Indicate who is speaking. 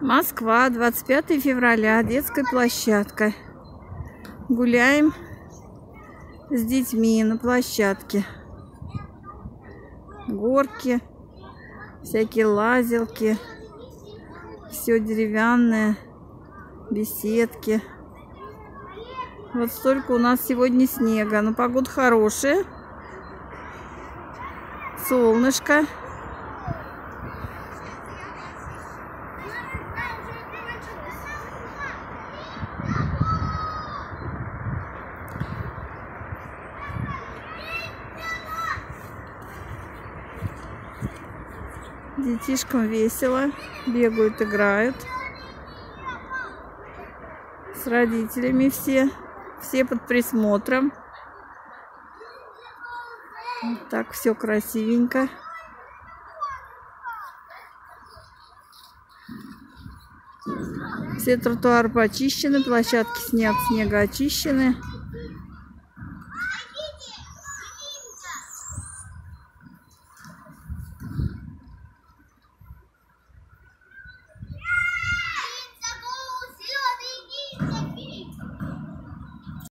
Speaker 1: Москва, 25 февраля, детская площадка. Гуляем с детьми на площадке. Горки, всякие лазилки, все деревянное, беседки. Вот столько у нас сегодня снега. Но погода хорошая. Солнышко. Детишкам весело. Бегают, играют. С родителями все. Все под присмотром. Вот так все красивенько. Все тротуары почищены, площадки снег, снега очищены.